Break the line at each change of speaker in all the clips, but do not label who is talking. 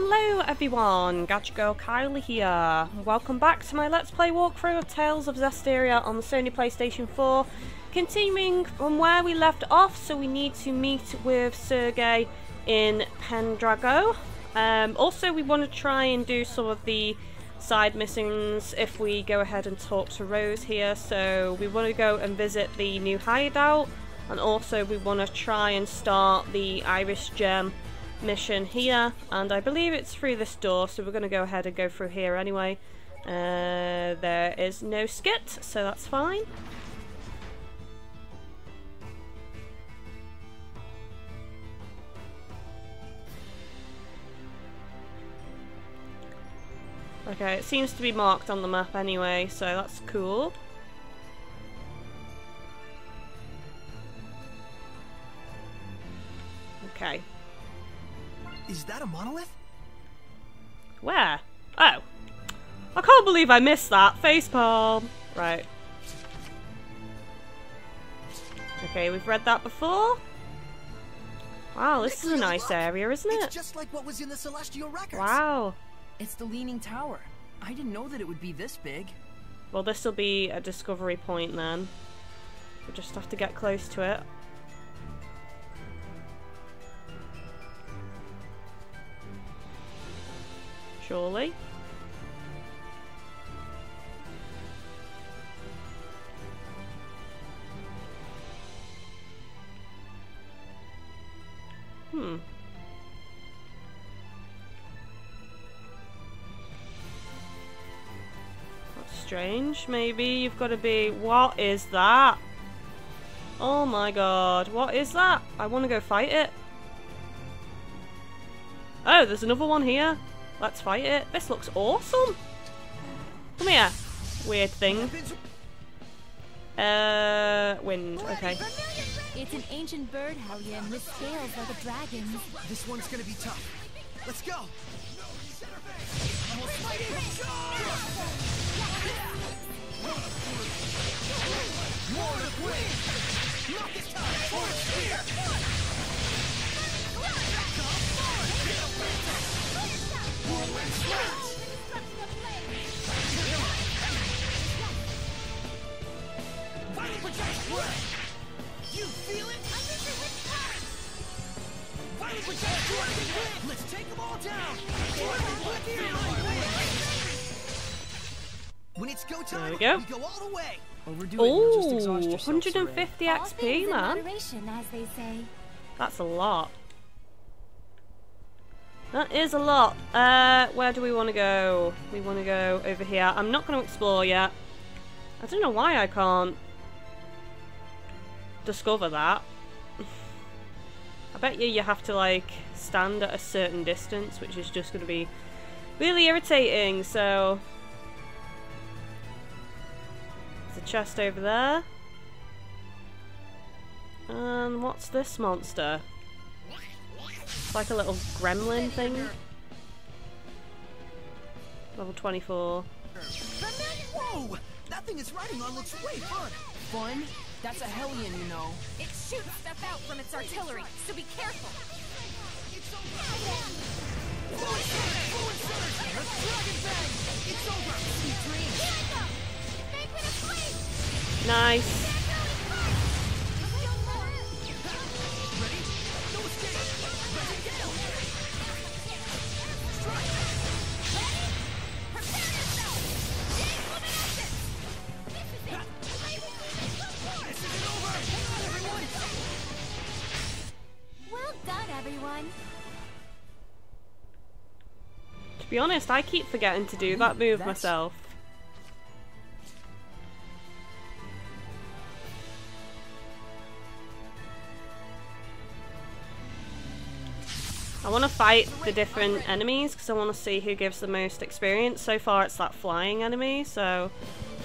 Hello everyone, Gadget Girl Kylie here. Welcome back to my Let's Play walkthrough of Tales of Zestiria on the Sony PlayStation 4. Continuing from where we left off, so we need to meet with Sergei in Pendrago. Um, also, we want to try and do some of the side missions if we go ahead and talk to Rose here. So we want to go and visit the new hideout, and also we want to try and start the Irish Gem mission here and I believe it's through this door so we're going to go ahead and go through here anyway. Uh, there is no skit so that's fine. Okay it seems to be marked on the map anyway so that's cool. Okay
Is that a monolith?
Where? Oh. I can't believe I missed that. Facepalm. Right. Okay, we've read that before. Wow, this is a nice area, isn't
It's
it?
just like what was in the Celestial Records.
Wow.
It's the Leaning Tower. I didn't know that it would be this big.
Well, this will be a discovery point then. We'll just have to get close to it. Surely. Hmm. That's strange. Maybe you've got to be. What is that? Oh my god. What is that? I want to go fight it. Oh, there's another one here. Let's fight it. This looks awesome. Come here. Weird thing. Uh, wind. Okay.
It's an ancient bird, Hellion, with scales like a dragon's.
This one's gonna be tough. Let's go. You feel it? Let's take them all down. When it's go time,
There we go.
go all the way.
Overdo it.
Oh,
exhaust yourself, Sorey.
150 XP, man.
as they say.
That's a lot. That is a lot. Uh, where do we want to go? We want to go over here. I'm not going to explore yet. I don't know why I can't discover that. I bet you you have to like stand at a certain distance, which is just going to be really irritating. So there's a chest over there. And what's this monster? It's like a little gremlin thing. Level 24.
Whoa! That thing it's riding on looks way fun.
Fun? That's a Hellion, you know.
It shoots stuff out from its artillery, so be careful.
Nice. Be honest, I keep forgetting to do that move myself. I want to fight the different enemies because I want to see who gives the most experience. So far it's that flying enemy, so...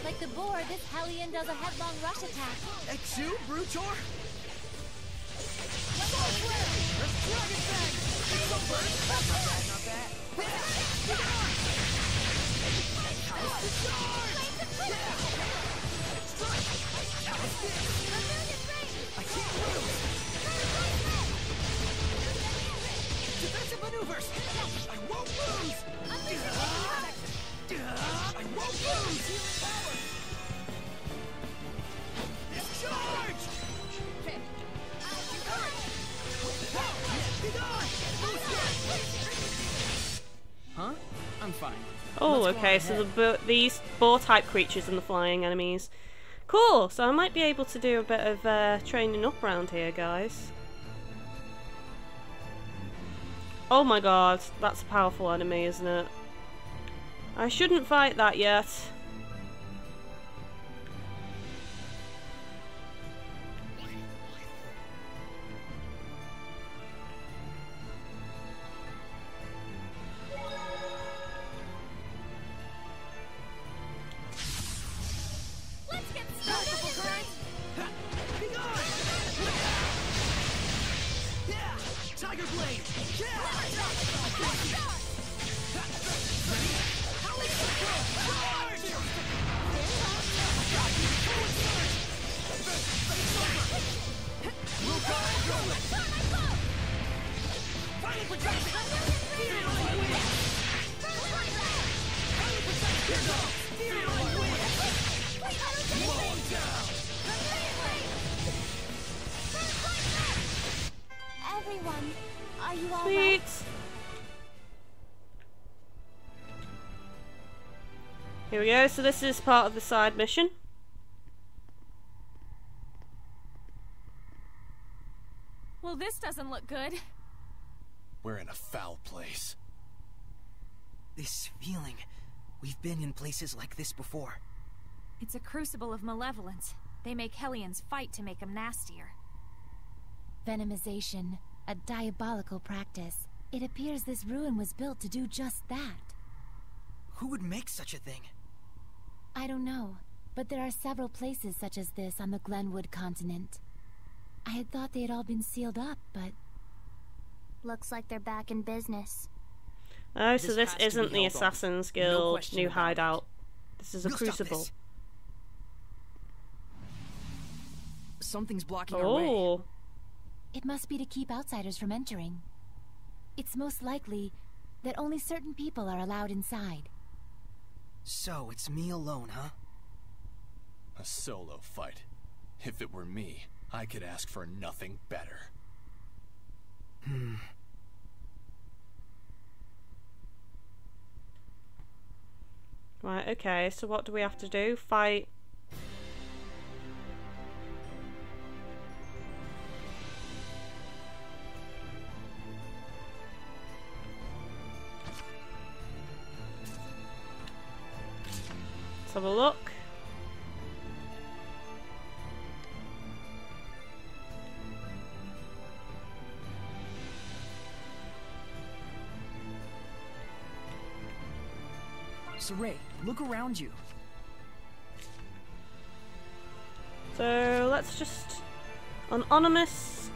Like the boar, this Hellion does a headlong rush attack.
X2, Brutor?
Oh, okay. So the bo- these boar type creatures and the flying enemies. Cool. So I might be able to do a bit of uh, training up around here, guys. Oh my god, that's a powerful enemy, isn't it? I shouldn't fight that yet.
Here
we go. So this is part of the side mission.
Well, this doesn't look good.
We're in a foul place.
This feeling. We've been in places like this before.
It's a crucible of malevolence. They make Hellions fight to make them nastier.
Venomization, a diabolical practice. It appears this ruin was built to do just that.
Who would make such a thing?
I don't know, but there are several places such as this on the Glenwood continent. I had thought they had all been sealed up, but
Looks like they're back in business.
Oh, so
This
this
has to be
isn't the. Assassin's
No
Guild
question
new
about it.
hideout. This is a
We'll
crucible.
Something's blocking our way.
Oh,
it must be to keep outsiders from entering. It's most likely that only certain people are allowed inside.
So, it's me alone, huh?
A solo fight. If it were me, I could ask for nothing better. Hmm.
right. Okay. So what do we have to do? Fight. Have a look.
Sorey, look around you.
So let's just an ominous,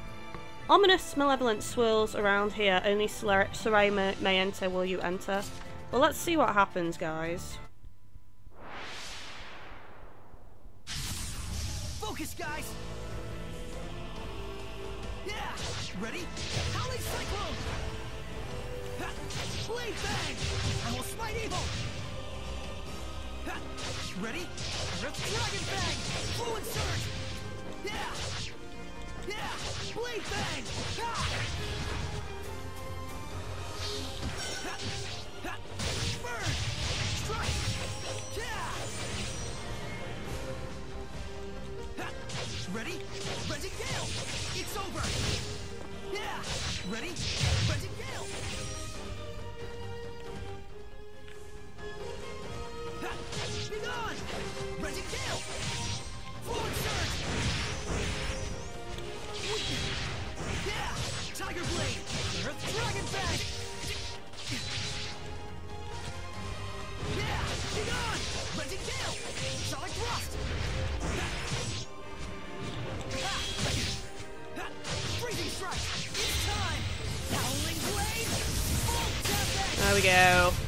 ominous malevolence swirls around here. Only Sar- Sorey may, may enter. Will you enter? Well, let's see what happens, guys.
Focus, guys! Yeah! Ready? Howling Cyclone! Ha! Blade Bang! I will smite evil! Ha! Ready? Earth Dragon Bang! Fluid Surge! Yeah! Yeah! Blade Bang! Ha! Ha! Ha! Burn! Strike! Ready? Reggie Gale! It's over! Yeah! Ready? Reggie
go.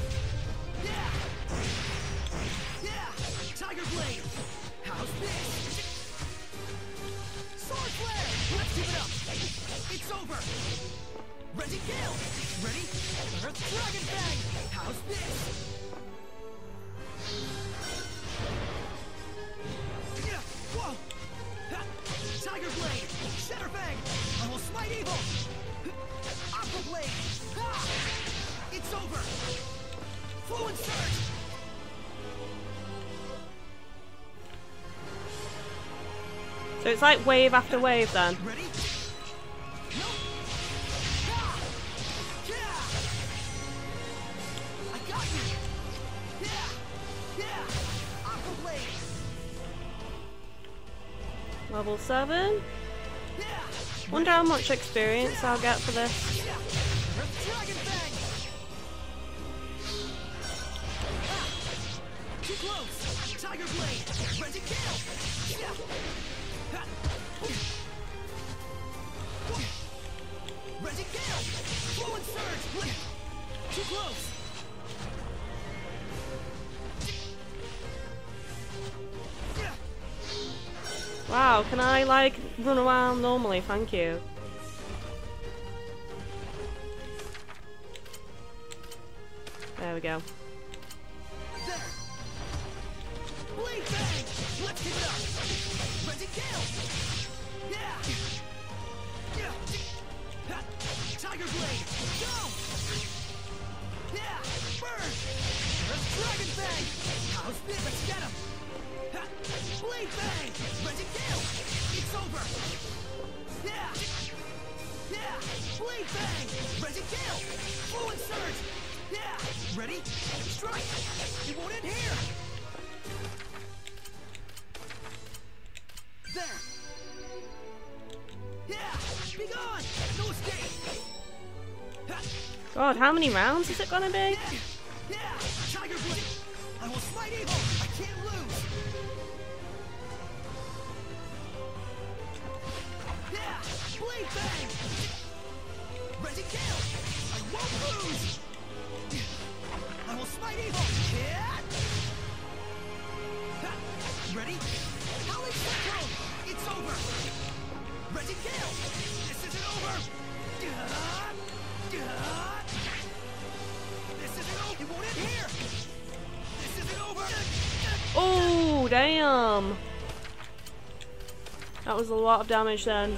So it's like wave after wave then. Level 7. Wonder how much experience I'll get for this. Run around normally? Thank you. There we go.
Tiger Blade! Go! Yeah! Burn! Earth Dragon Bang! How's this? Let's get him! Blade Bang! Ready kill! It's over! Yeah! Yeah! Blade Bang! Ready kill! Fluent Surge! Yeah! Ready? Strike! It won't end here! There! Yeah! Be gone! No escape!
God, how many rounds is it gonna be?
Yeah! Ready kill! I won't lose! I will smite evil! Ready? Howling Cyclone! It's over! Ready kill! This isn't over! This isn't over! It won't end here! This isn't over!
Oh, damn. That was a lot of damage then.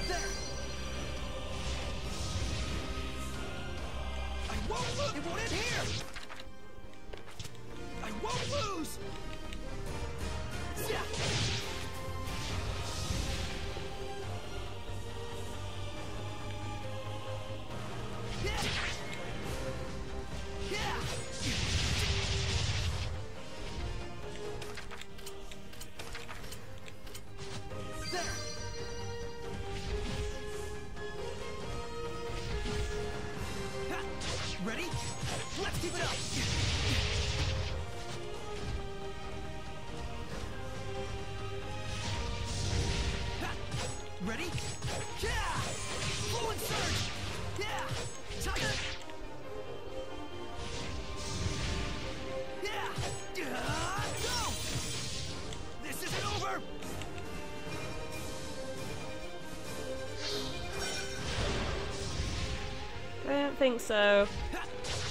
Think so.
Ha!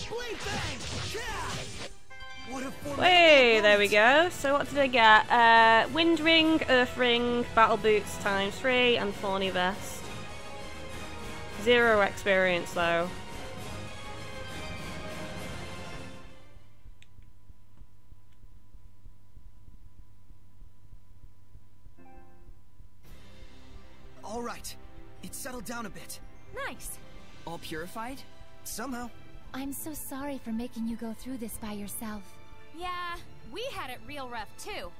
Blade Bang! Yeah! What a formidable
Hey, there we go. So what did I get? Uh, Wind Ring, Earth Ring, Battle Boots times 3, and Thorny Vest. Zero experience though.
All right. It settled down a bit.
Nice.
All purified?
Somehow.
I'm so sorry for making you go through this by yourself.
Yeah, we had it real rough too.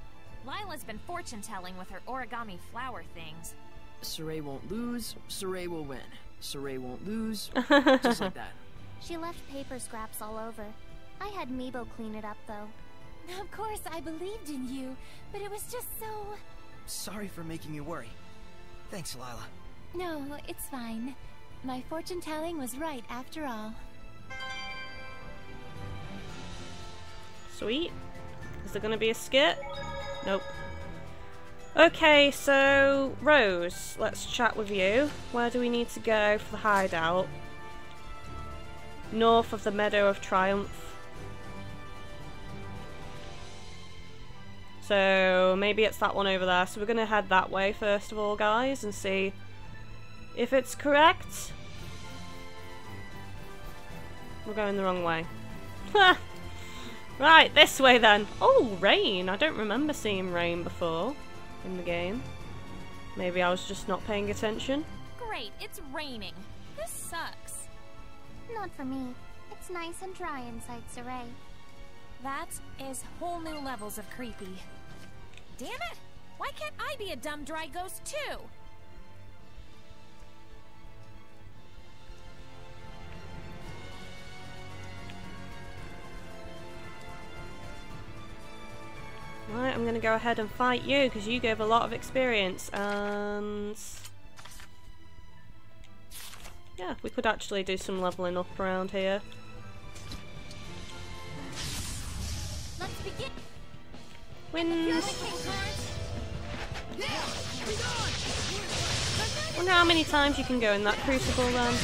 Lailah's been fortune telling with her origami flower things.
Sorey won't lose, Sorey will win. Sorey won't lose, just like that.
She left paper scraps all over. I had Meebo clean it up, though.
Of course, I believed in you, but it was just so...
Sorry for making you worry. Thanks, Lila.
No, it's fine. My fortune telling was right after all.
Sweet. Is there gonna be a skit? Nope. Okay, so Rose, let's chat with you. Where do we need to go for the hideout? North of the Meadow of Triumph. So maybe it's that one over there. So we're gonna head that way first of all, guys, and see if it's correct. We're going the wrong way. Right, this way then. Oh, rain. I don't remember seeing rain before in the game. Maybe I was just not paying attention.
Great, it's raining. This sucks.
Not for me. It's nice and dry inside Sorey.
That is whole new levels of creepy. Damn it! Why can't I be a dumb dry ghost too?
Right, I'm going to go ahead and fight you because you gave a lot of experience and... Yeah, we could actually do some leveling up around here.
Let's begin.
Wins! Wonder how many times you can go in that crucible then.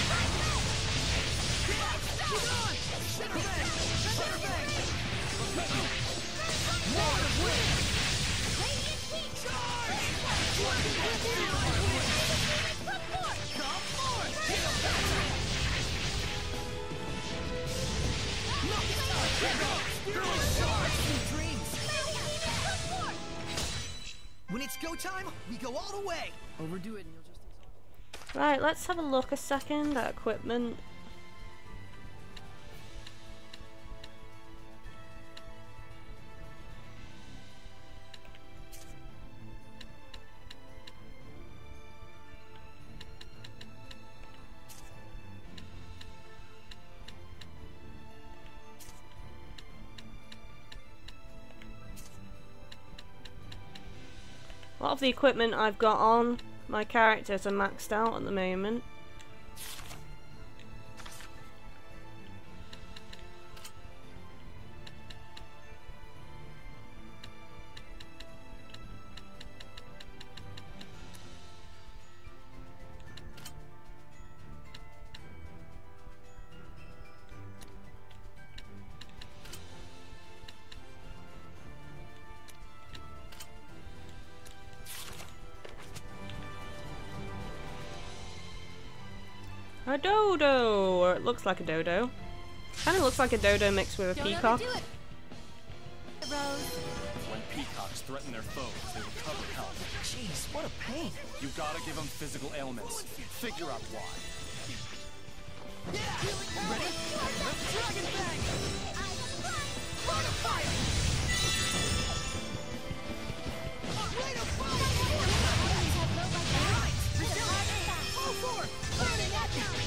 When it's go time, we go all the way.
Overdo it and you'll just.
Right, let's have a look a second at equipment. Lot of the equipment I've got on my characters are maxed out at the moment. Looks like a dodo. Kinda looks like a dodo mixed with a peacock.
When peacocks threaten their foes, they recover health.
Jeez, what a pain.
You gotta give them physical ailments. Figure out why.
Ready? Dragon Bang! Rate of fire! Rate of fire! Alright, Full force! Burning at you!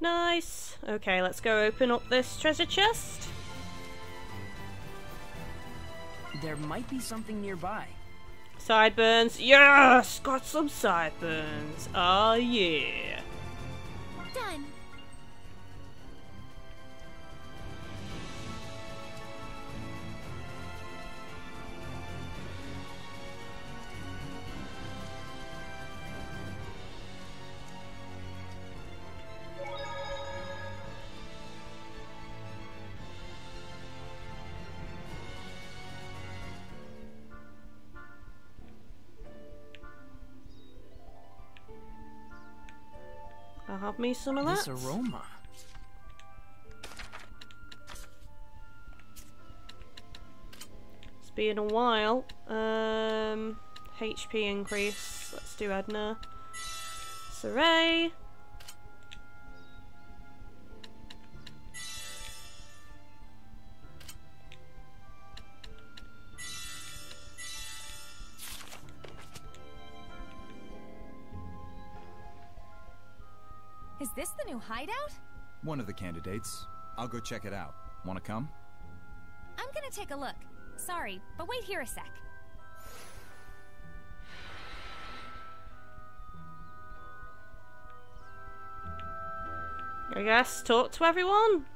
Nice. Okay, let's go open up this treasure chest.
There might be something nearby.
Sideburns. Yes! Got some sideburns. Oh yeah. Me some of that.
This aroma.
It's been a while. Um, HP increase. Let's do Edna.
Sorey. Hideout?
One of the candidates. I'll go check it out. Wanna come?
I'm gonna take a look. Sorry, but wait here a sec.
I guess talk to everyone.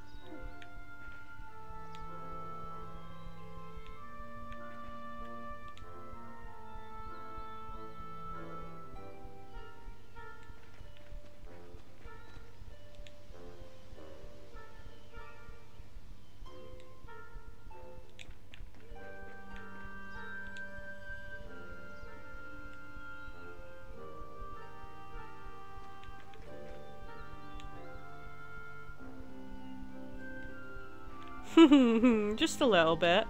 Just a little bit.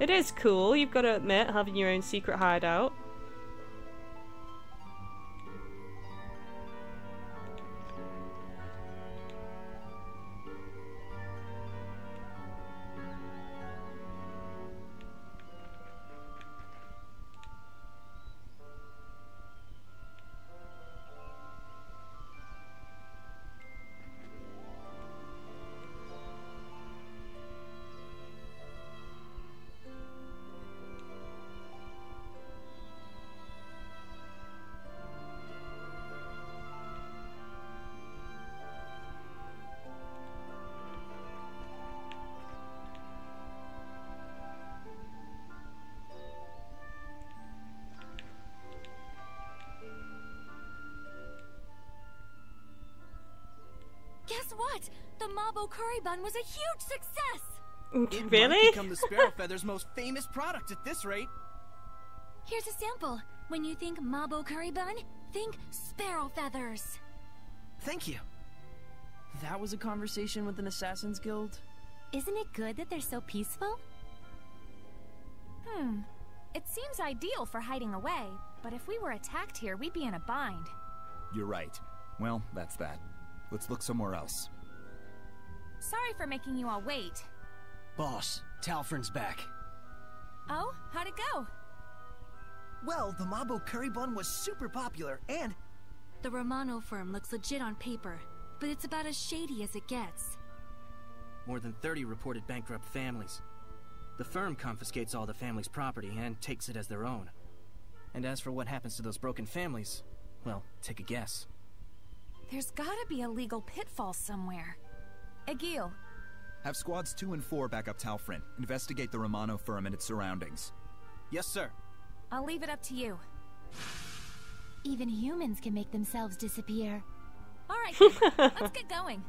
It is cool, you've got to admit, having your own secret hideout.
Guess what? The Mabo curry bun was a huge success!
It might become the Sparrow Feather's most famous product at this rate.
Here's a sample. When you think Mabo curry bun, think sparrow feathers.
Thank you. That was a conversation with an Assassin's Guild?
Isn't it good that they're so peaceful?
Hmm. It seems ideal for hiding away, but if we were attacked here, we'd be in a bind.
You're right. Well, that's that. Let's look somewhere else.
Sorry for making you all wait.
Boss, Talfryn's back.
Oh, how'd it go?
Well, the Mabo curry bun was super popular, and
The Romano firm looks legit on paper, but it's about as shady as it gets.
More than 30 reported bankrupt families. The firm confiscates all the family's property and takes it as their own. And as for what happens to those broken families, well, take a guess.
There's gotta be a legal pitfall somewhere. Egil,
Have squads 2 and 4 back up Talfryn. Investigate the Romano firm and its surroundings.
Yes, sir.
I'll leave it up to you.
Even humans can make themselves disappear.
Alright, let's get going.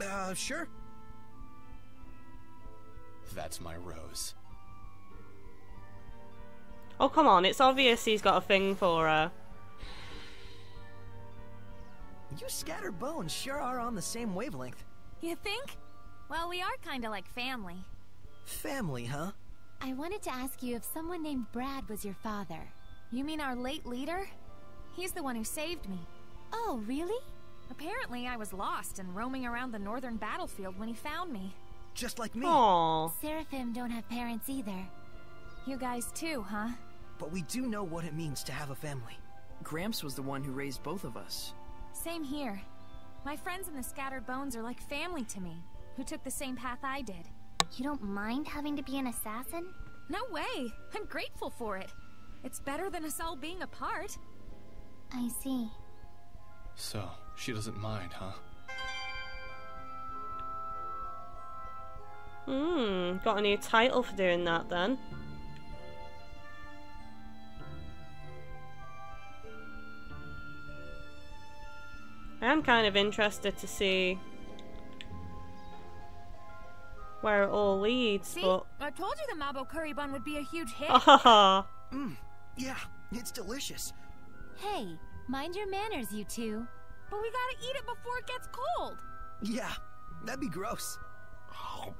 uh, sure.
That's my rose.
Oh, come on, it's obvious he's got a thing for her.
You scattered bones sure are on the same wavelength.
You think? Well, we are kinda like family.
Family, huh?
I wanted to ask you if someone named Brad was your father.
You mean our late leader? He's the one who saved me.
Oh, really?
Apparently, I was lost and roaming around the northern battlefield when he found me.
Just like me.
Aww.
Seraphim don't have parents either.
You guys too, huh?
But we do know what it means to have a family.
Gramps was the one who raised both of us.
Same here. My friends in the Scattered Bones are like family to me, who took the same path I did.
You don't mind having to be an assassin?
No way! I'm grateful for it. It's better than us all being apart.
I see.
So, she doesn't mind, huh?
Hmm, got a new title for doing that then. I am kind of interested to see where it all leads,
See?
but
I told you the Mabo curry bun would be a huge hit.
Mmm, yeah, it's delicious.
Hey, mind your manners, you two.
But we gotta eat it before it gets cold.
Yeah, that'd be gross. Oh.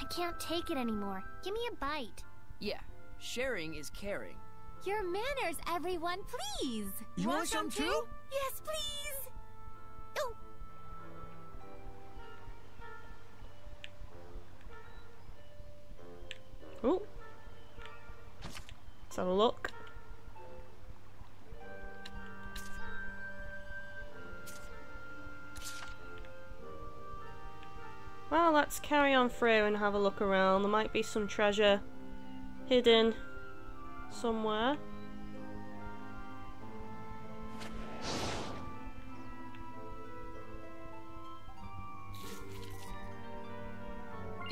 I can't take it anymore. Give me a bite.
Yeah, sharing is caring.
Your manners, everyone, please.
You want some too?
Yes, please. Oh,
Ooh. Let's have a look. Well, let's carry on through and have a look around. There might be some treasure hidden somewhere.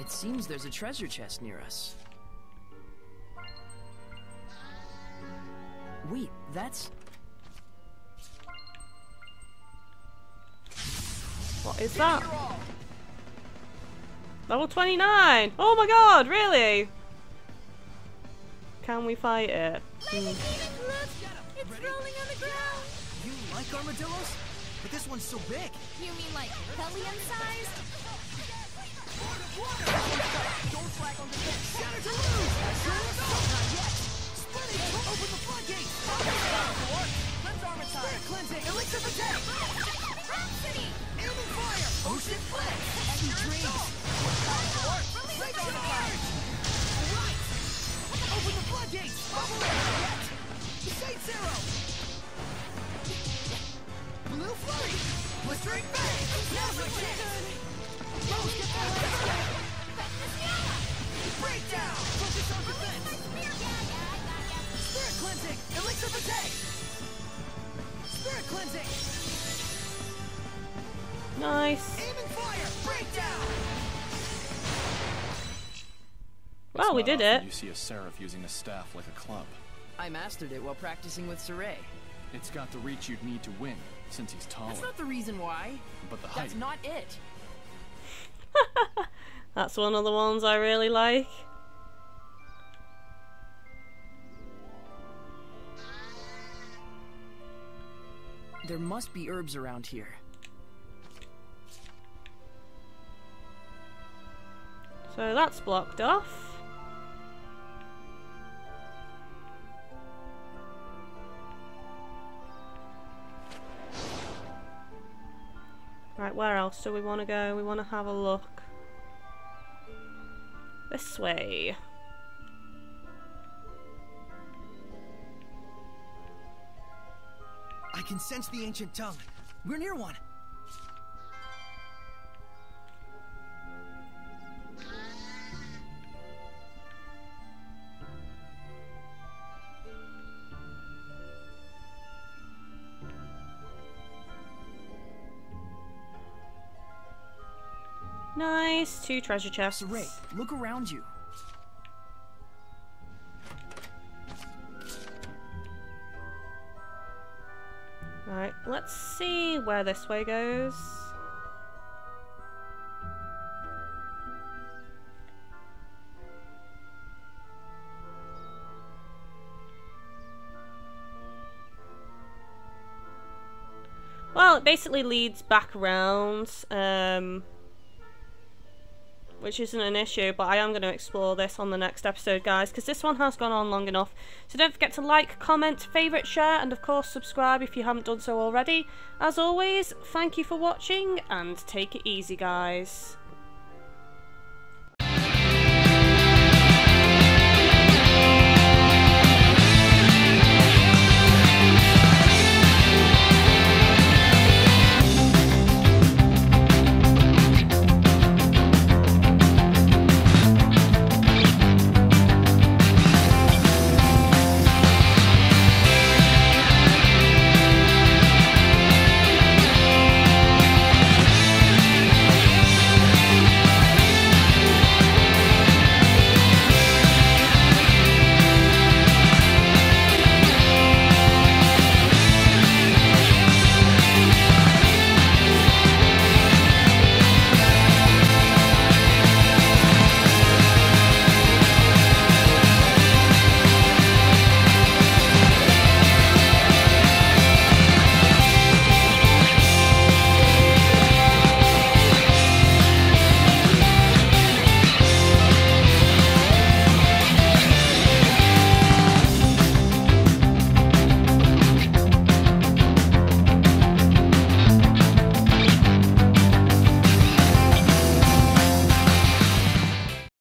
It seems there's a treasure chest near us. Wait, that's...
What is that? Level 29! Oh my god, really? Can we fight it? Hmm.
It's rolling on the ground.
You like armadillos? But this one's so big.
You mean like hellion sized?
Ocean. Empty dreams. Rage on
Well, we did it.
You see a seraph using a staff like a club.
I mastered it while practicing with Sorey.
It's got the reach you'd need to win, since he's taller.
That's not the reason why.
But the height.
That's not it.
That's one of the ones I really like.
There must be herbs around here.
So that's blocked off. Right, where else do we want to go? We want to have a look. This way.
I can sense the ancient tongue. We're near one.
Two treasure chests.
Sorey, look around you.
Right, let's see where this way goes. Well, it basically leads back around, um, which isn't an issue, but I am going to explore this on the next episode, guys, because this one has gone on long enough. So don't forget to like, comment, favourite, share, and of course subscribe if you haven't done so already. As always, thank you for watching, and take it easy, guys.